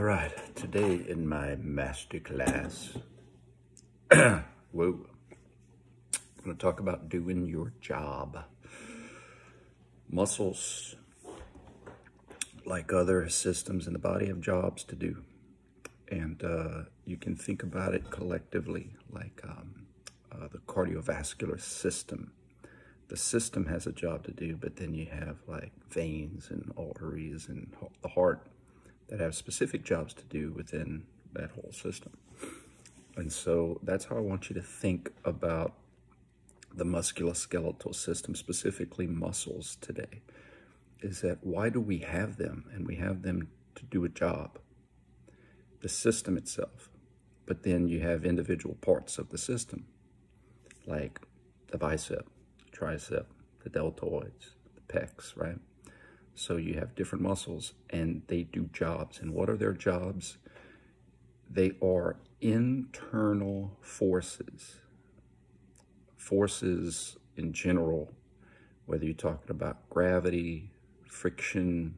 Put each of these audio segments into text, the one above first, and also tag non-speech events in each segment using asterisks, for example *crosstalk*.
All right, today in my master class, *clears throat* whoa, I'm going to talk about doing your job. Muscles, like other systems in the body, have jobs to do. And uh, you can think about it collectively, like um, uh, the cardiovascular system. The system has a job to do, but then you have like veins and arteries and the heart that have specific jobs to do within that whole system. And so that's how I want you to think about the musculoskeletal system, specifically muscles today, is that why do we have them? And we have them to do a job, the system itself. But then you have individual parts of the system, like the bicep, tricep, the deltoids, the pecs, right? So you have different muscles and they do jobs. And what are their jobs? They are internal forces. Forces in general, whether you're talking about gravity, friction,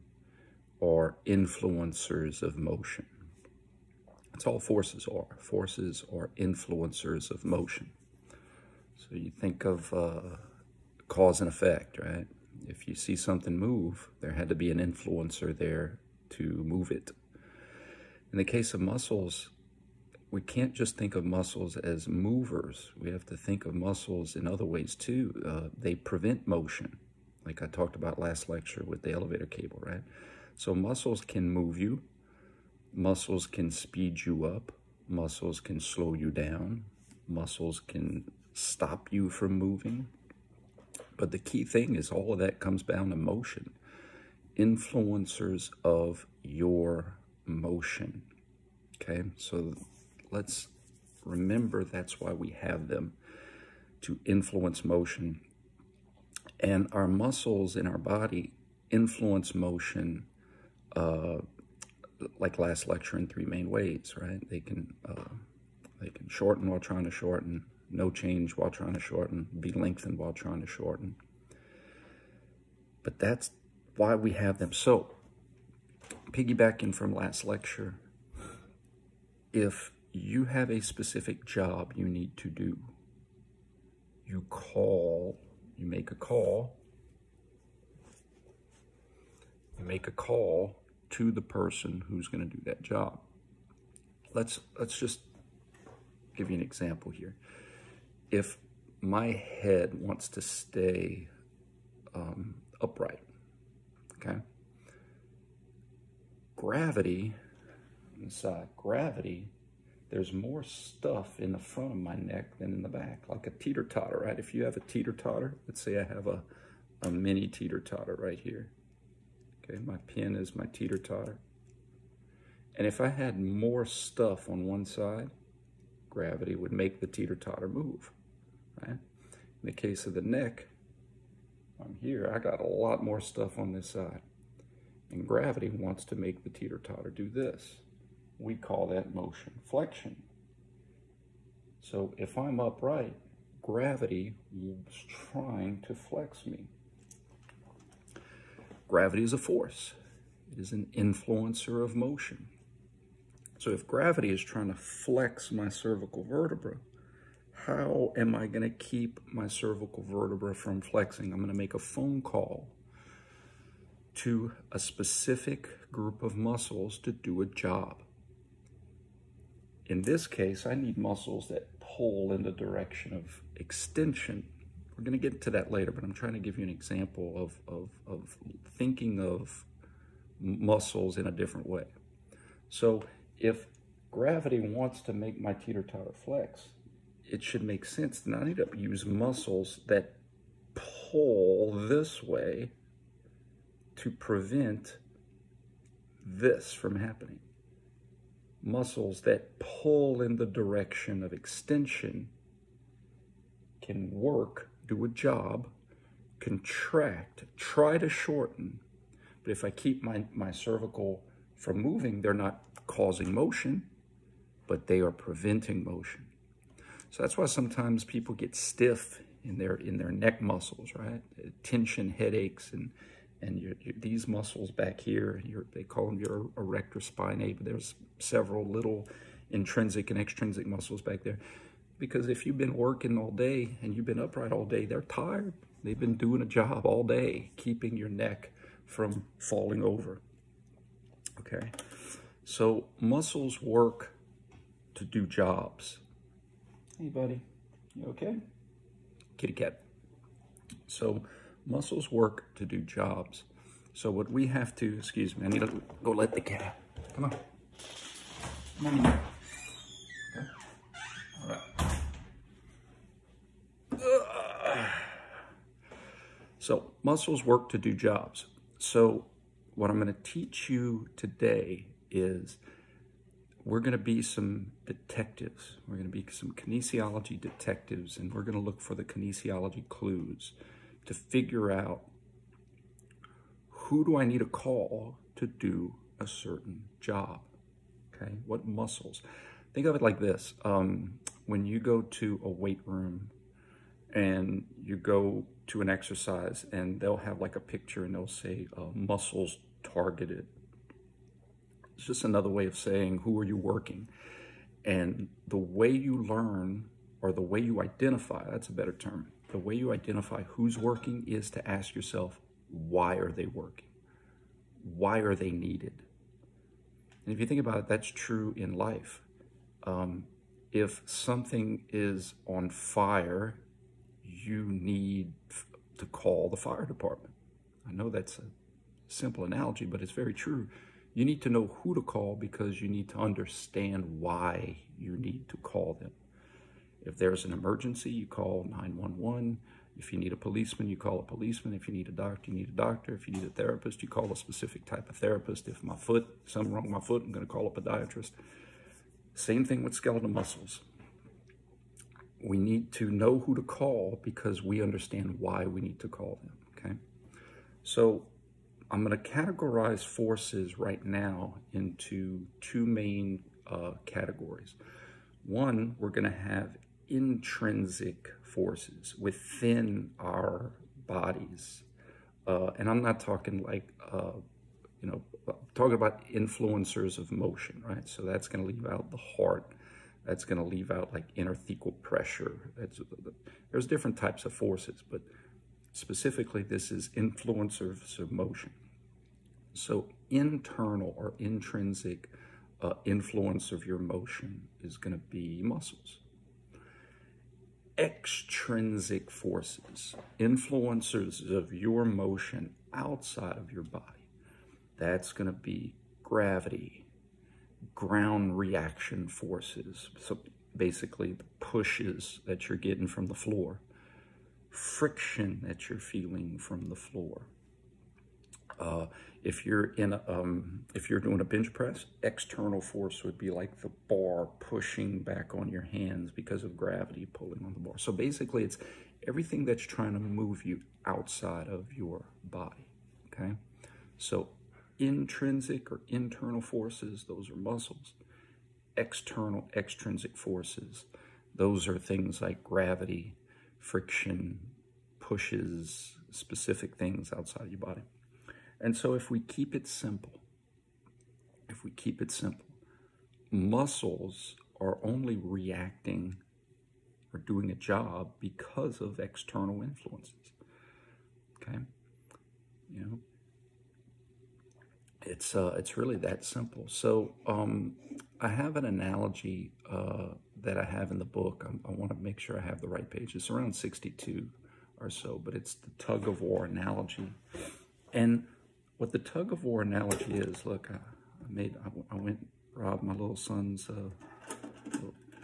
or influencers of motion. That's all forces are. Forces are influencers of motion. So you think of uh, cause and effect, right? If you see something move, there had to be an influencer there to move it. In the case of muscles, we can't just think of muscles as movers. We have to think of muscles in other ways too. Uh, they prevent motion, like I talked about last lecture with the elevator cable, right? So muscles can move you. Muscles can speed you up. Muscles can slow you down. Muscles can stop you from moving. But the key thing is all of that comes down to motion. Influencers of your motion. Okay, so let's remember that's why we have them to influence motion. And our muscles in our body influence motion, uh, like last lecture, in three main ways, right? They can uh, they can shorten while trying to shorten no change while trying to shorten, be lengthened while trying to shorten. But that's why we have them. So, piggybacking from last lecture, if you have a specific job you need to do, you call, you make a call, you make a call to the person who's going to do that job. Let's let's just give you an example here if my head wants to stay um, upright, okay? Gravity, inside gravity, there's more stuff in the front of my neck than in the back, like a teeter-totter, right? If you have a teeter-totter, let's say I have a, a mini teeter-totter right here. Okay, my pin is my teeter-totter. And if I had more stuff on one side, gravity would make the teeter-totter move right? In the case of the neck, I'm here, I got a lot more stuff on this side. And gravity wants to make the teeter-totter do this. We call that motion flexion. So if I'm upright, gravity is trying to flex me. Gravity is a force. It is an influencer of motion. So if gravity is trying to flex my cervical vertebra, how am I going to keep my cervical vertebra from flexing? I'm going to make a phone call to a specific group of muscles to do a job. In this case, I need muscles that pull in the direction of extension. We're going to get to that later, but I'm trying to give you an example of, of, of thinking of muscles in a different way. So if gravity wants to make my teeter-totter flex, it should make sense I need to use muscles that pull this way to prevent this from happening. Muscles that pull in the direction of extension can work, do a job, contract, try to shorten. But if I keep my, my cervical from moving, they're not causing motion, but they are preventing motion. So that's why sometimes people get stiff in their in their neck muscles, right? Tension, headaches, and and your, your, these muscles back here, your, they call them your erector spinae, but there's several little intrinsic and extrinsic muscles back there. Because if you've been working all day and you've been upright all day, they're tired. They've been doing a job all day, keeping your neck from falling over. Okay, so muscles work to do jobs. Hey, buddy, you okay? Kitty cat. So muscles work to do jobs. So what we have to, excuse me, I need to go let the cat out. Come on. Come on. Okay. All right. So muscles work to do jobs. So what I'm going to teach you today is we're going to be some detectives. We're going to be some kinesiology detectives, and we're going to look for the kinesiology clues to figure out who do I need to call to do a certain job. Okay, what muscles? Think of it like this. Um, when you go to a weight room and you go to an exercise and they'll have like a picture and they'll say uh, muscles targeted it's just another way of saying who are you working? And the way you learn or the way you identify, that's a better term, the way you identify who's working is to ask yourself, why are they working? Why are they needed? And if you think about it, that's true in life. Um, if something is on fire, you need to call the fire department. I know that's a simple analogy, but it's very true. You need to know who to call because you need to understand why you need to call them. If there's an emergency, you call 911. If you need a policeman, you call a policeman. If you need a doctor, you need a doctor. If you need a therapist, you call a specific type of therapist. If my foot, something wrong with my foot, I'm going to call a podiatrist. Same thing with skeletal muscles. We need to know who to call because we understand why we need to call them, okay? So I'm going to categorize forces right now into two main uh, categories. One, we're going to have intrinsic forces within our bodies. Uh, and I'm not talking like, uh, you know, talking about influencers of motion, right? So that's going to leave out the heart. That's going to leave out like interthecal pressure. That's, there's different types of forces, but specifically this is influencers of motion. So internal or intrinsic uh, influence of your motion is going to be muscles. Extrinsic forces, influencers of your motion outside of your body, that's going to be gravity, ground reaction forces, so basically the pushes that you're getting from the floor, friction that you're feeling from the floor, uh, if you're in a, um, if you're doing a bench press, external force would be like the bar pushing back on your hands because of gravity pulling on the bar. So basically, it's everything that's trying to move you outside of your body. Okay, so intrinsic or internal forces, those are muscles. External, extrinsic forces, those are things like gravity, friction, pushes, specific things outside of your body. And so if we keep it simple, if we keep it simple, muscles are only reacting or doing a job because of external influences. Okay? You know, it's uh, it's really that simple. So um, I have an analogy uh, that I have in the book. I, I want to make sure I have the right page. It's around 62 or so, but it's the tug of war analogy. And what the tug of war analogy is, look, I, I made, I, I, went robbed my little son's uh,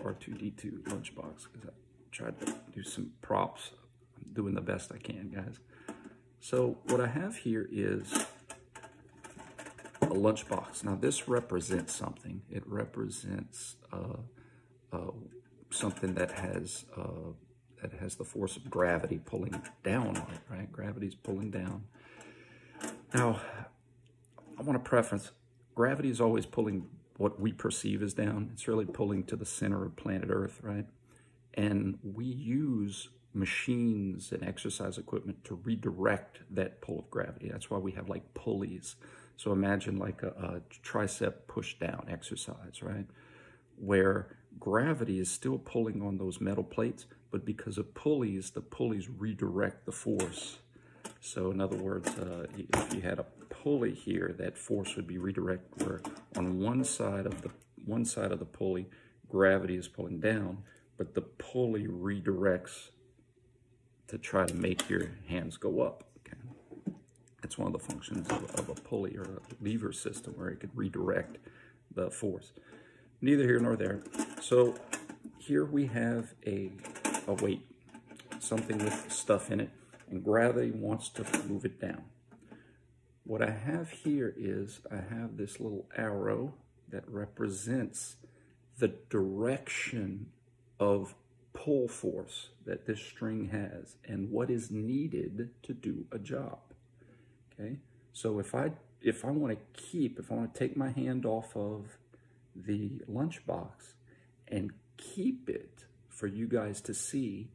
R2D2 lunchbox because I tried to do some props. I'm doing the best I can, guys. So what I have here is a lunchbox. Now this represents something. It represents uh, uh, something that has uh, that has the force of gravity pulling down on it, right? Gravity's pulling down. Now, I want to preference, gravity is always pulling what we perceive as down. It's really pulling to the center of planet Earth, right? And we use machines and exercise equipment to redirect that pull of gravity. That's why we have like pulleys. So imagine like a, a tricep push down exercise, right? Where gravity is still pulling on those metal plates, but because of pulleys, the pulleys redirect the force. So in other words, uh, if you had a pulley here, that force would be redirected where on one side of the one side of the pulley, gravity is pulling down, but the pulley redirects to try to make your hands go up. Okay, That's one of the functions of, of a pulley or a lever system where it could redirect the force. Neither here nor there. So here we have a, a weight, something with stuff in it, and gravity wants to move it down. What I have here is I have this little arrow that represents the direction of pull force that this string has and what is needed to do a job. Okay, so if I if I want to keep, if I want to take my hand off of the lunchbox and keep it for you guys to see,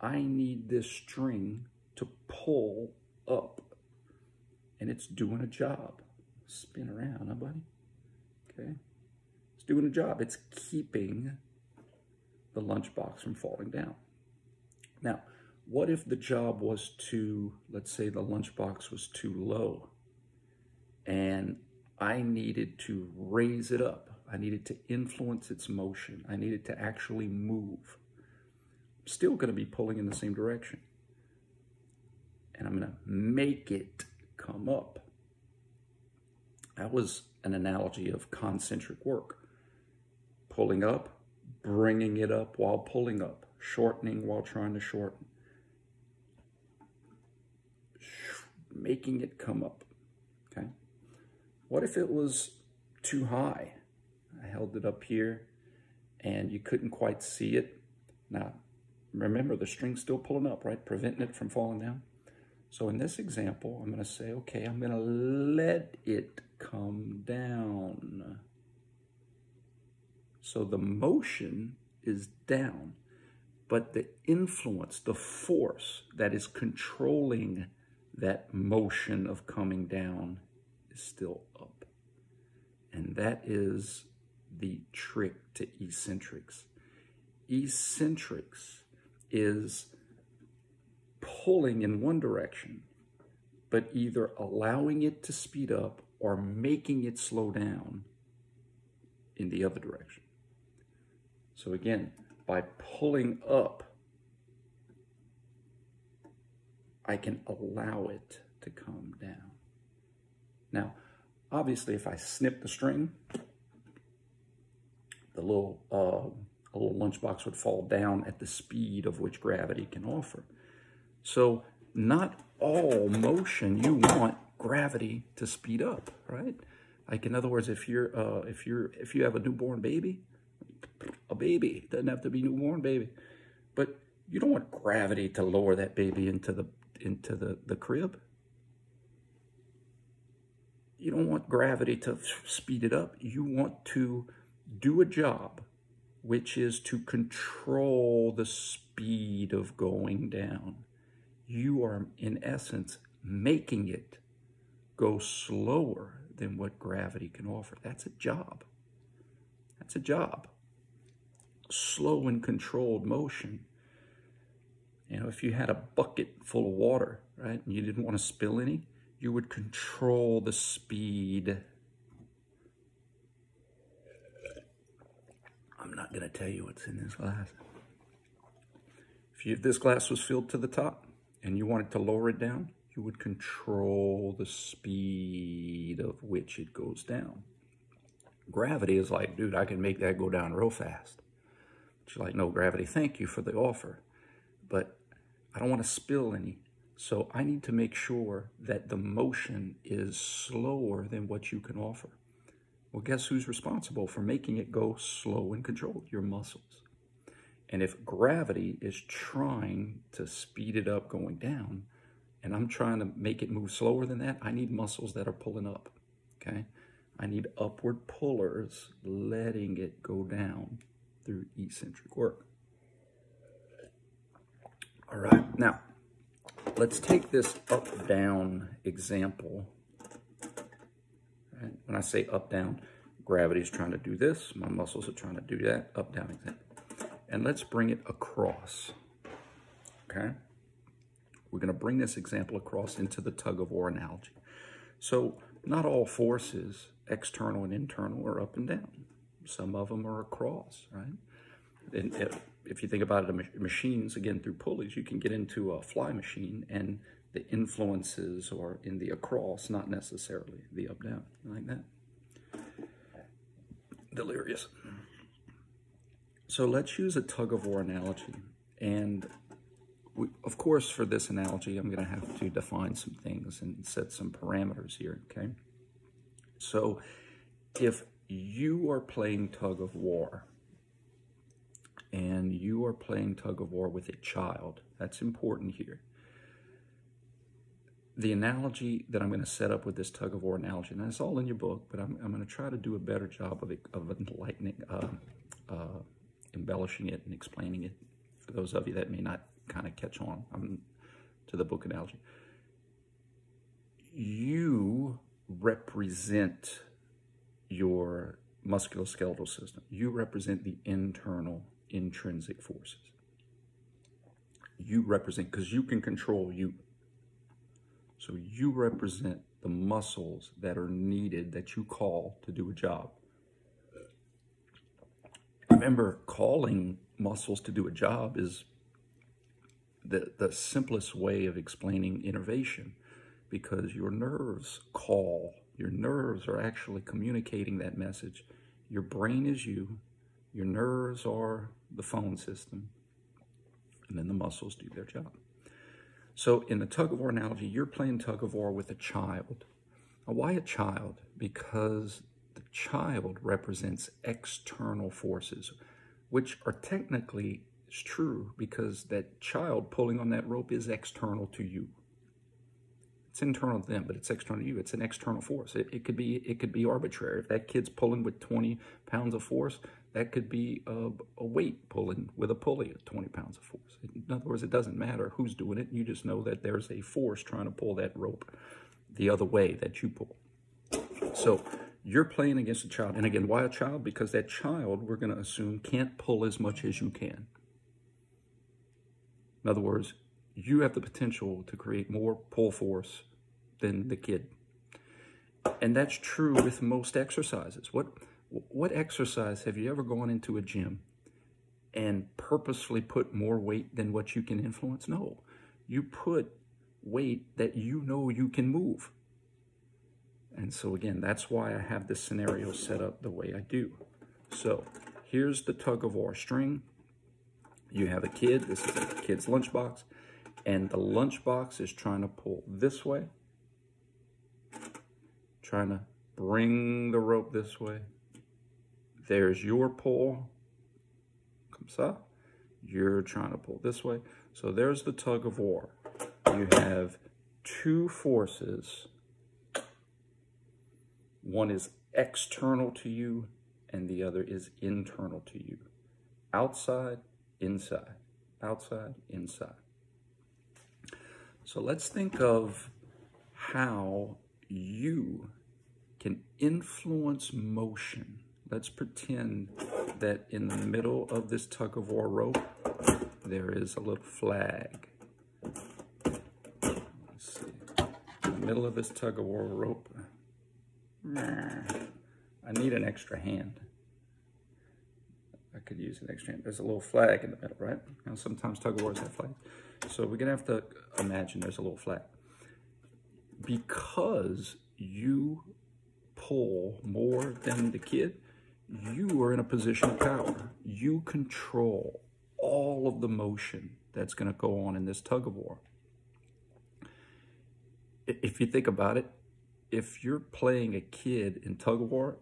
I need this string to pull up. And it's doing a job. Spin around, huh, buddy? Okay. It's doing a job. It's keeping the lunchbox from falling down. Now, what if the job was to, let's say the lunchbox was too low and I needed to raise it up. I needed to influence its motion. I needed to actually move. I'm still going to be pulling in the same direction. And I'm going to make it come up. That was an analogy of concentric work. Pulling up, bringing it up while pulling up, shortening while trying to shorten, making it come up, okay? What if it was too high? I held it up here and you couldn't quite see it. Now, remember the string's still pulling up, right? Preventing it from falling down. So in this example, I'm gonna say, okay, I'm gonna let it come down. So the motion is down, but the influence, the force that is controlling that motion of coming down is still up. And that is the trick to eccentrics. Eccentrics is pulling in one direction, but either allowing it to speed up or making it slow down in the other direction. So again, by pulling up, I can allow it to come down. Now, obviously, if I snip the string, the little, uh, little lunchbox would fall down at the speed of which gravity can offer. So not all motion you want gravity to speed up, right? Like in other words, if you're uh, if you're if you have a newborn baby, a baby doesn't have to be newborn baby, but you don't want gravity to lower that baby into the into the the crib. You don't want gravity to speed it up. You want to do a job, which is to control the speed of going down you are, in essence, making it go slower than what gravity can offer. That's a job. That's a job. Slow and controlled motion. You know, if you had a bucket full of water, right, and you didn't want to spill any, you would control the speed. I'm not going to tell you what's in this glass. If, you, this glass was filled to the top, and you wanted to lower it down, you would control the speed of which it goes down. Gravity is like, dude, I can make that go down real fast. But you're like, no, gravity, thank you for the offer. But I don't want to spill any. So I need to make sure that the motion is slower than what you can offer. Well, guess who's responsible for making it go slow and controlled? Your muscles. And if gravity is trying to speed it up going down, and I'm trying to make it move slower than that, I need muscles that are pulling up, okay? I need upward pullers letting it go down through eccentric work. All right, now let's take this up-down example. When I say up-down, gravity is trying to do this, my muscles are trying to do that, up-down example. And let's bring it across, okay? We're gonna bring this example across into the tug of war analogy. So not all forces, external and internal, are up and down. Some of them are across, right? And if you think about it, machines, again, through pulleys, you can get into a fly machine and the influences are in the across, not necessarily the up down, like that. Delirious. So let's use a tug of war analogy. And we, of course, for this analogy, I'm going to have to define some things and set some parameters here, okay? So if you are playing tug of war and you are playing tug of war with a child, that's important here. The analogy that I'm going to set up with this tug of war analogy, and it's all in your book, but I'm, I'm going to try to do a better job of, of enlightening, uh, uh, embellishing it and explaining it for those of you that may not kind of catch on um, to the book analogy. You represent your musculoskeletal system. You represent the internal intrinsic forces. You represent, because you can control you. So you represent the muscles that are needed that you call to do a job. Remember, calling muscles to do a job is the, the simplest way of explaining innervation because your nerves call. Your nerves are actually communicating that message. Your brain is you, your nerves are the phone system, and then the muscles do their job. So in the tug of war analogy, you're playing tug of war with a child. Now, why a child? Because the child represents external forces, which are technically it's true because that child pulling on that rope is external to you. It's internal to them, but it's external to you. It's an external force. It, it could be it could be arbitrary. If that kid's pulling with 20 pounds of force, that could be a, a weight pulling with a pulley of 20 pounds of force. In other words, it doesn't matter who's doing it. You just know that there's a force trying to pull that rope the other way that you pull. So you're playing against a child. And again, why a child? Because that child, we're going to assume, can't pull as much as you can. In other words, you have the potential to create more pull force than the kid. And that's true with most exercises. What, what exercise have you ever gone into a gym and purposefully put more weight than what you can influence? No. You put weight that you know you can move. And so again, that's why I have this scenario set up the way I do. So here's the tug of war string you have a kid, this is a kid's lunchbox, and the lunchbox is trying to pull this way, trying to bring the rope this way. There's your pull, comes up. You're trying to pull this way. So there's the tug of war. You have two forces. One is external to you and the other is internal to you. Outside inside, outside, inside. So let's think of how you can influence motion. Let's pretend that in the middle of this tug of war rope, there is a little flag. In the middle of this tug of war rope, I need an extra hand. I could use an extra. Hand. There's a little flag in the middle, right? Now, sometimes tug of wars have flags. So we're to have to imagine there's a little flag. Because you pull more than the kid, you are in a position of power. You control all of the motion that's to go on in this tug of war. If you think about it, if you're playing a kid in tug of war,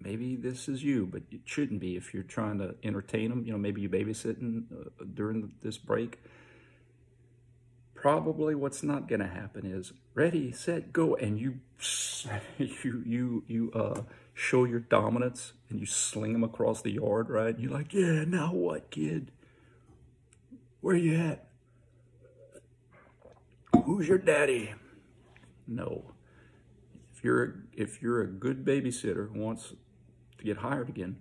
maybe this is you, but it shouldn't be if you're trying to entertain them. You know, maybe you're babysitting uh, during this break. Probably what's not going to happen is ready, set, go, and you *laughs* you you you uh, show your dominance and you sling them across the yard, right? You're like, yeah, now what, kid? Where are you at? Who's your daddy? No. You're if you're a good babysitter who wants to get hired again,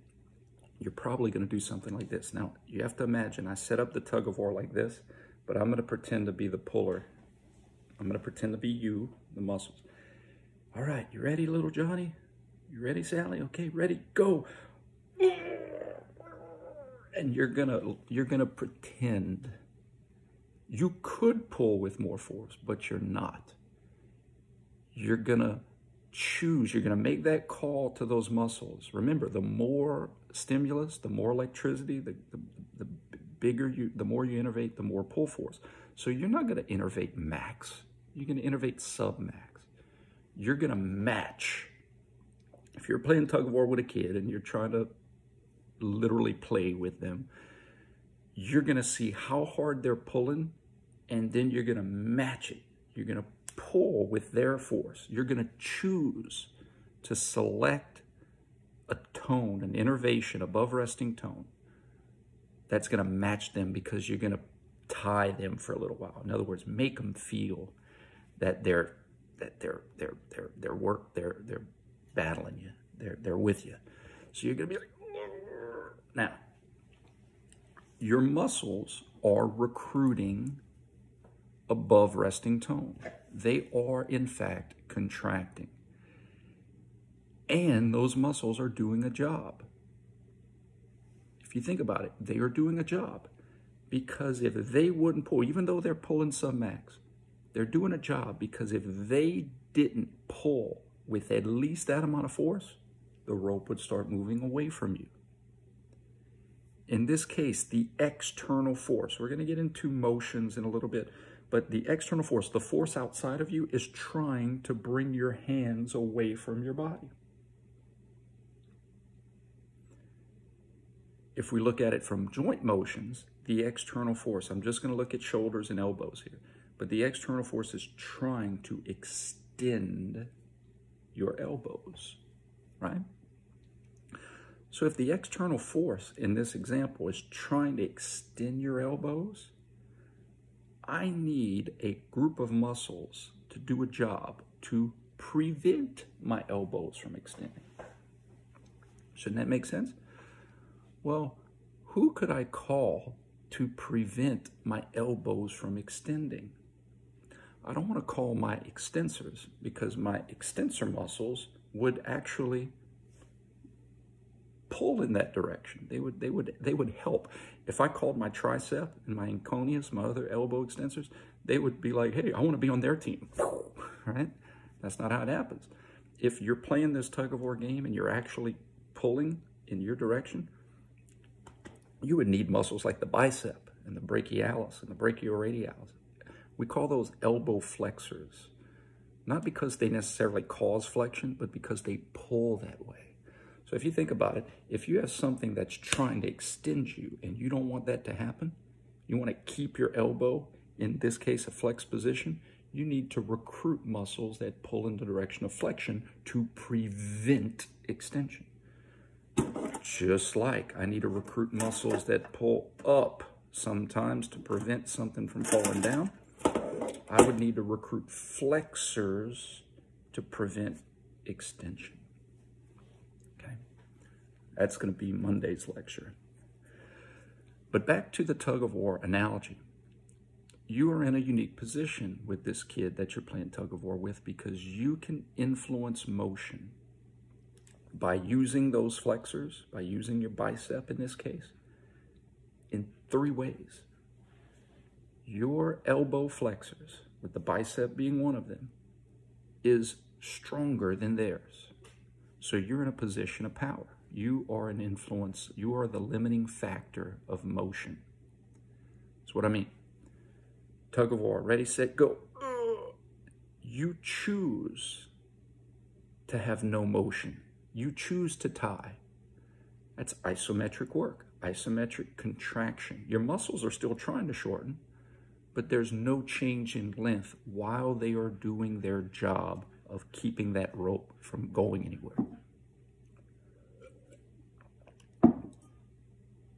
you're probably going to do something like this. Now, you have to imagine I set up the tug of war like this, but I'm going to pretend to be the puller. I'm going to pretend to be you, the muscles. All right, you ready, little Johnny? You ready, Sally? Okay, ready, go. And you're going to you're going to pretend you could pull with more force, but you're not. You're going to choose, you're going to make that call to those muscles. Remember, the more stimulus, the more electricity, the, the, the bigger you, the more you innervate, the more pull force. So you're not going to innervate max. You're going to innervate sub max. You're going to match. If you're playing tug of war with a kid and you're trying to literally play with them, you're going to see how hard they're pulling and then you're going to match it. You're going to pull with their force. You're going to choose to select a tone, an innervation above resting tone that's going to match them because you're going to tie them for a little while. In other words, make them feel that they're that they're they're they're they're work they're they're battling you. They're they're with you. So you're going to be like now your muscles are recruiting above resting tone. They are, in fact, contracting. And those muscles are doing a job. If you think about it, they are doing a job. Because if they wouldn't pull, even though they're pulling submax, they're doing a job because if they didn't pull with at least that amount of force, the rope would start moving away from you. In this case, the external force, we're going to get into motions in a little bit, but the external force, the force outside of you, is trying to bring your hands away from your body. If we look at it from joint motions, the external force, I'm just going to look at shoulders and elbows here, but the external force is trying to extend your elbows, right? So if the external force in this example is trying to extend your elbows, I need a group of muscles to do a job to prevent my elbows from extending. Shouldn't that make sense? Well, who could I call to prevent my elbows from extending? I don't want to call my extensors because my extensor muscles would actually pull in that direction. They would, they would, they would help. If I called my tricep and my anconeus, my other elbow extensors, they would be like, hey, I want to be on their team, *laughs* right? That's not how it happens. If you're playing this tug of war game and you're actually pulling in your direction, you would need muscles like the bicep and the brachialis and the brachioradialis. We call those elbow flexors, not because they necessarily cause flexion, but because they pull that way. If you think about it, if you have something that's trying to extend you and you don't want that to happen, you want to keep your elbow, in this case, a flex position, you need to recruit muscles that pull in the direction of flexion to prevent extension. Just like I need to recruit muscles that pull up sometimes to prevent something from falling down, I would need to recruit flexors to prevent extension. That's going to be Monday's lecture. But back to the tug of war analogy. You are in a unique position with this kid that you're playing tug of war with because you can influence motion by using those flexors, by using your bicep in this case, in three ways. Your elbow flexors, with the bicep being one of them, is stronger than theirs. So you're in a position of power. You are an influence. You are the limiting factor of motion. That's what I mean. Tug of war. Ready, set, go. You choose to have no motion. You choose to tie. That's isometric work, isometric contraction. Your muscles are still trying to shorten, but there's no change in length while they are doing their job of keeping that rope from going anywhere.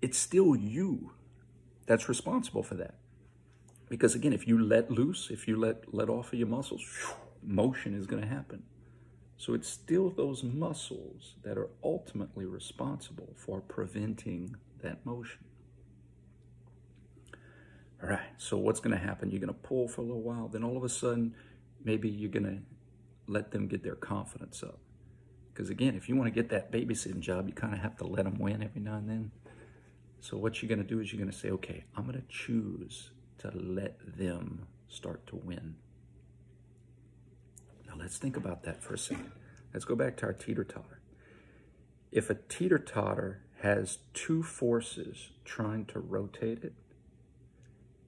It's still you. that's responsible for that. Because again, if you let loose, if you let, let off of your muscles, motion is going to happen. So it's still those muscles that are ultimately responsible for preventing that motion. All right, so what's going to happen? You're going to pull for a little while, then all of a sudden, maybe you're going to let them get their confidence up. Because again, if you want to get that babysitting job, you kind of have to let them win every now and then. So what you're going to do is you're going to say, okay, I'm going to choose to let them start to win. Now let's think about that for a second. Let's go back to our teeter-totter. If a teeter-totter has two forces trying to rotate it,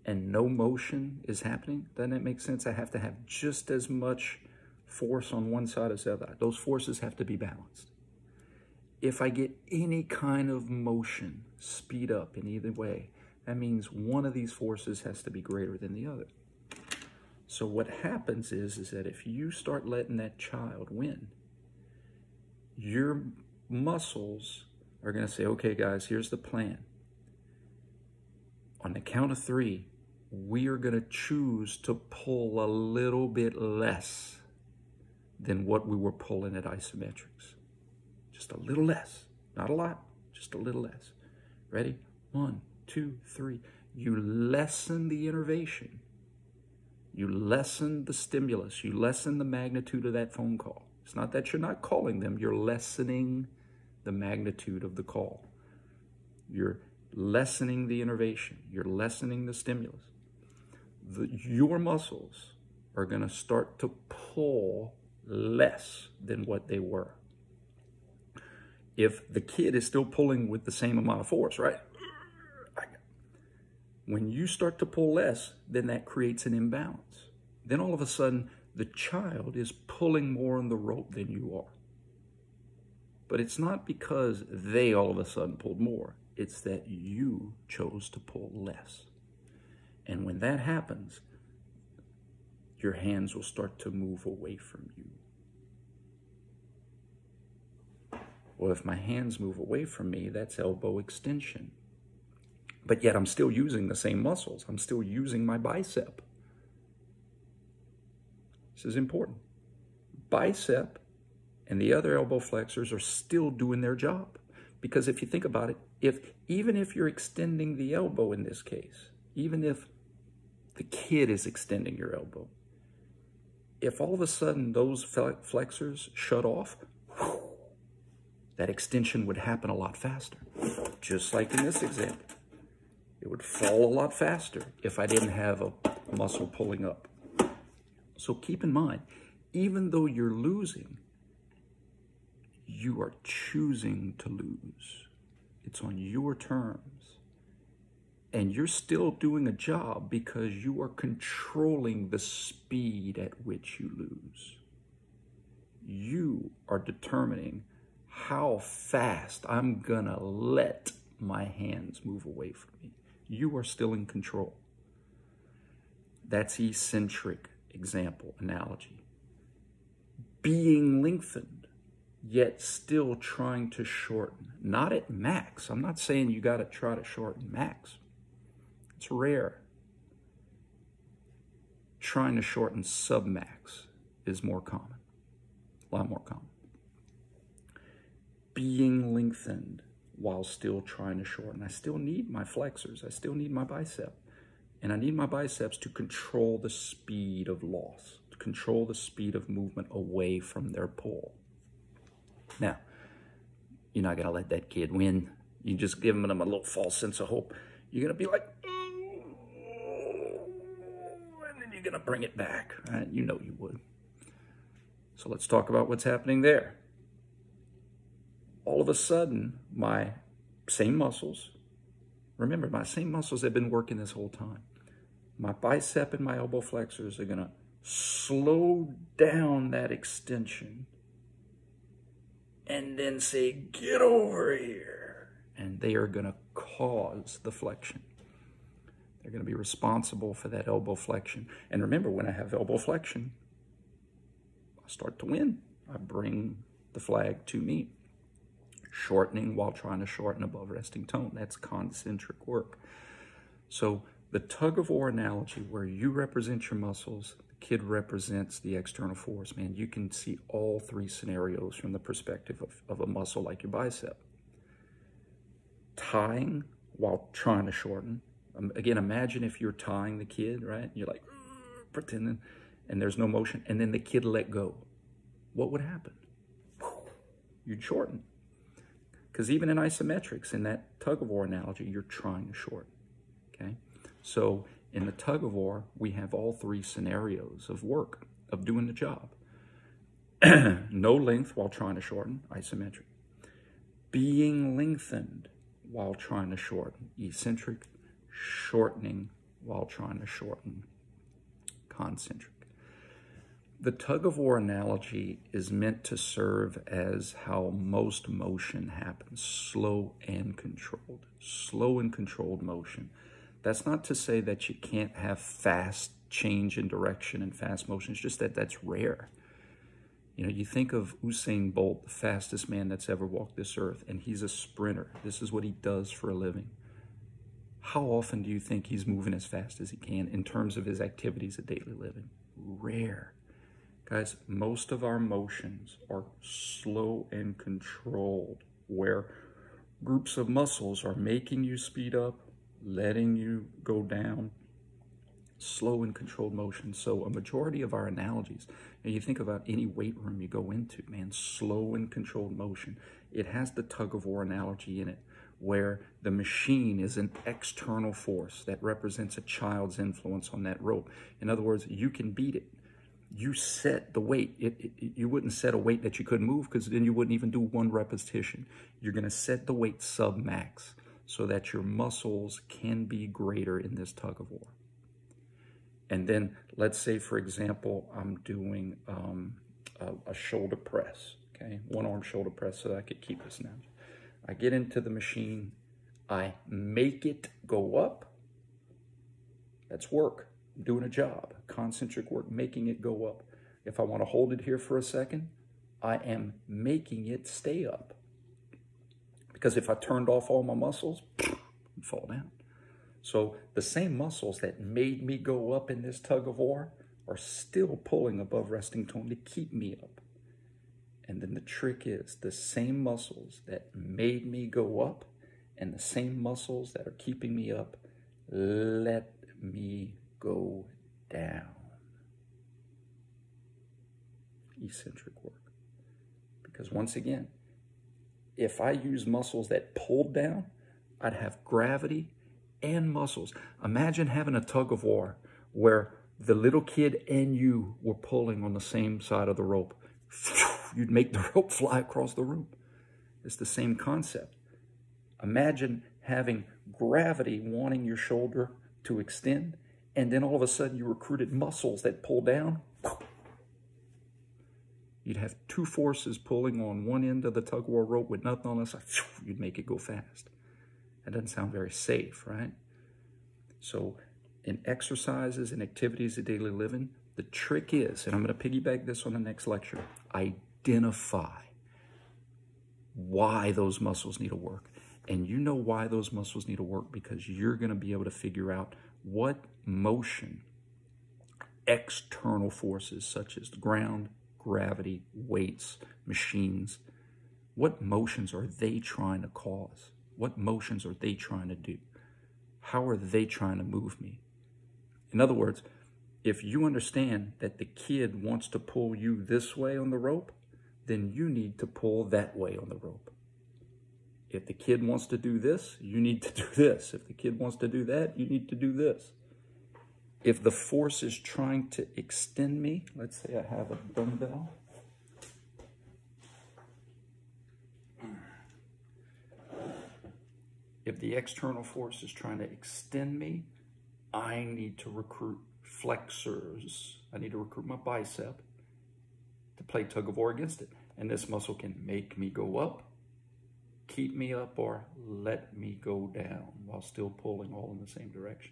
and no motion is happening, doesn't that make sense? I have to have just as much force on one side as the other. Those forces have to be balanced. If I get any kind of motion, speed up in either way, that means one of these forces has to be greater than the other. So what happens is, is that if you start letting that child win, your muscles are going to say, okay, guys, here's the plan. On the count of three, we are going to choose to pull a little bit less than what we were pulling at isometrics. Just a little less. Not a lot, just a little less. Ready? One, two, three. You lessen the innervation. You lessen the stimulus. You lessen the magnitude of that phone call. It's not that you're not calling them, you're lessening the magnitude of the call. You're lessening the innervation. You're lessening the stimulus the, your muscles are going to start to pull less than what they were. If the kid is still pulling with the same amount of force, right? When you start to pull less, then that creates an imbalance. Then all of a sudden, the child is pulling more on the rope than you are. But it's not because they all of a sudden pulled more. It's that you chose to pull less. And when that happens, your hands will start to move away from you. Well, if my hands move away from me, that's elbow extension. But yet I'm still using the same muscles. I'm still using my bicep. This is important. Bicep and the other elbow flexors are still doing their job. Because if you think about it, if even if you're extending the elbow in this case, even if the kid is extending your elbow. If all of a sudden those flexors shut off, that extension would happen a lot faster. Just like in this example. It would fall a lot faster if I didn't have a muscle pulling up. So keep in mind, even though you're losing, you are choosing to lose. It's on your terms and you're still doing a job because you are controlling the speed at which you lose. You are determining how fast I'm gonna let my hands move away from me. You are still in control. That's eccentric example, analogy. Being lengthened, yet still trying to shorten. Not at max. I'm not saying you got to try to shorten max. It's rare. Trying to shorten submax is more common, a lot more common. Being lengthened while still trying to shorten. I still need my flexors. I still need my bicep. And I need my biceps to control the speed of loss, to control the speed of movement away from their pull. Now, you're not going to let that kid win. You're just giving them a little false sense of hope. You're going to be like, and then you're going to bring it back. Right? You know you would. So let's talk about what's happening there. All of a sudden, my same muscles, remember, my same muscles have been working this whole time. My bicep and my elbow flexors are going to slow down that extension and then say, get over here. And they are going to cause the flexion. They're going to be responsible for that elbow flexion. And remember, when I have elbow flexion, I start to win. I bring the flag to me. Shortening while trying to shorten above resting tone. That's concentric work. So the tug of war analogy, where you represent your muscles, the kid represents the external force, man, you can see all three scenarios from the perspective of, of a muscle like your bicep. Tying while trying to shorten. Um, again, imagine if you're tying the kid, right? You're like pretending, and there's no motion, and then the kid let go. What would happen? You'd shorten. Because even in isometrics, in that tug of war analogy, you're trying to shorten. Okay? So in the tug of war, we have all three scenarios of work, of doing the job. *clears throat* no length while trying to shorten, isometric. Being lengthened while trying to shorten, eccentric. Shortening while trying to shorten, concentric. The tug of war analogy is meant to serve as how most motion happens, slow and controlled. Slow and controlled motion. That's not to say that you can't have fast change in direction and fast motion. It's just that that's rare. You know, you think of Usain Bolt, the fastest man that's ever walked this earth, and he's a sprinter. This is what he does for a living. How often do you think he's moving as fast as he can in terms of his activities of daily living? Rare. Guys, most of our motions are slow and controlled, where groups of muscles are making you speed up, letting you go down, slow and controlled motion. So a majority of our analogies, and you think about any weight room you go into, man, slow and controlled motion. It has the tug of war analogy in it, where the machine is an external force that represents a child's influence on that rope. In other words, you can beat it you set the weight. It, it, you wouldn't set a weight that you couldn't move because then you wouldn't even do one repetition. You're going to set the weight sub max so that your muscles can be greater in this tug of war. And then let's say, for example, I'm doing um, a, a, shoulder press, okay? One arm shoulder press so I could keep this now. I get into the machine, I make it go up. That's work doing a job, concentric work, making it go up. If I want to hold it here for a second, I am making it stay up. Because if I turned off all my muscles, it'd fall down. So the same muscles that made me go up in this tug of war are still pulling above resting tone to keep me up. And then the trick is the same muscles that made me go up and the same muscles that are keeping me up let me go down. Eccentric work. Because once again, if I use muscles that pulled down, I'd have gravity and muscles. Imagine having a tug of war where the little kid and you were pulling on the same side of the rope. *laughs* You'd make the *laughs* rope fly across the room. It's the same concept. Imagine having gravity wanting your shoulder to extend and then all of a sudden you recruited muscles that pull down, you'd have two forces pulling on one end of the tug war rope with nothing on the side. You'd make it go fast. That doesn't sound very safe, right? So in exercises and activities of daily living, the trick is, and I'm going to piggyback this on the next lecture, identify why those muscles need to work. And you know why those muscles need to work because you're going to be able to figure out what motion external forces such as the ground, gravity, weights, machines, what motions are they trying to cause? What motions are they trying to do? How are they trying to move me? In other words, if you understand that the kid wants to pull you this way on the rope, then you need to pull that way on the rope. If the kid wants to do this, you need to do this. If the kid wants to do that, you need to do this. If the force is trying to extend me, let's say I have a dumbbell. If the external force is trying to extend me, I need to recruit flexors. I need to recruit my bicep to play tug of war against it. And this muscle can make me go up keep me up or let me go down while still pulling all in the same direction.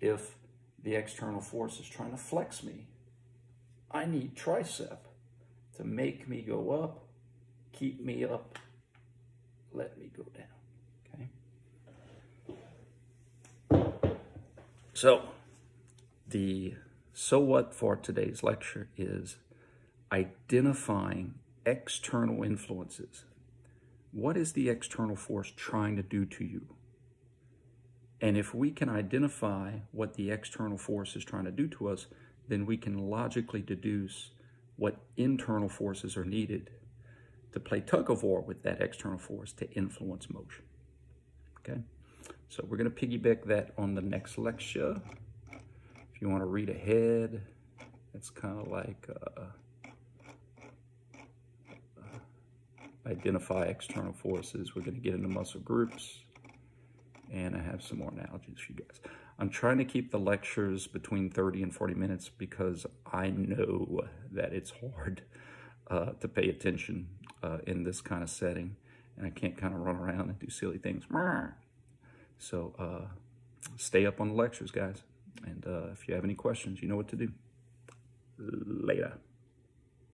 If the external force is trying to flex me, I need tricep to make me go up, keep me up, let me go down. Okay? So, the so what for today's lecture is identifying external influences. What is the external force trying to do to you? And if we can identify what the external force is trying to do to us, then we can logically deduce what internal forces are needed to play tug of war with that external force to influence motion. Okay, so we're going to piggyback that on the next lecture. If you want to read ahead, it's kind of like uh, uh, identify external forces. We're going to get into muscle groups and I have some more analogies for you guys. I'm trying to keep the lectures between 30 and 40 minutes because I know that it's hard uh, to pay attention uh, in this kind of setting, and I can't kind of run around and do silly things. So uh, stay up on the lectures, guys. And uh, if you have any questions, you know what to do. Later.